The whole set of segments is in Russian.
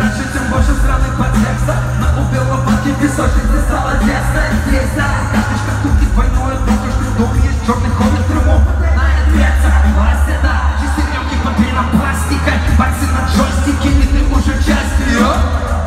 дальше, тем больше странных подтекста На убило лопатки песочницы стало тесно Здесь на карточках туки двойное духи Штурдум есть черный ходит трюмом На ответа пластина Чистые легкие под пеном пластика. Пальцы на джойстике и ты уже частью.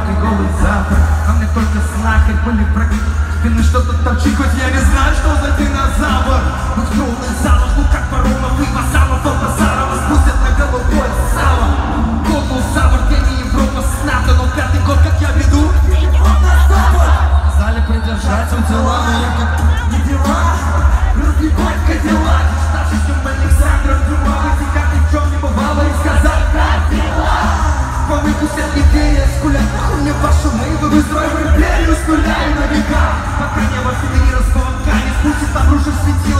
бумага, голый завтрак. Но мне только сна, как были враги. Спины что-то торчит, хоть я не знаю, что за динозавр. Но кто Люди, погружив светило